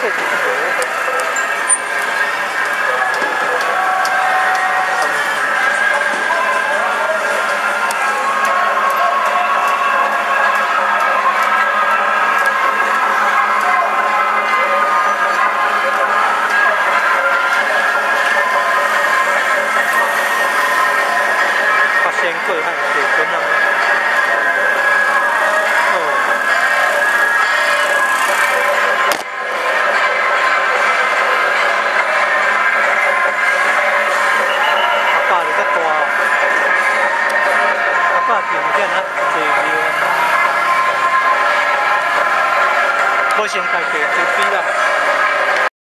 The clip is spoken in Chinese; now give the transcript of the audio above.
这是发现过还是真的。哦。阿爸条件啊，济个，无先家己就比啦。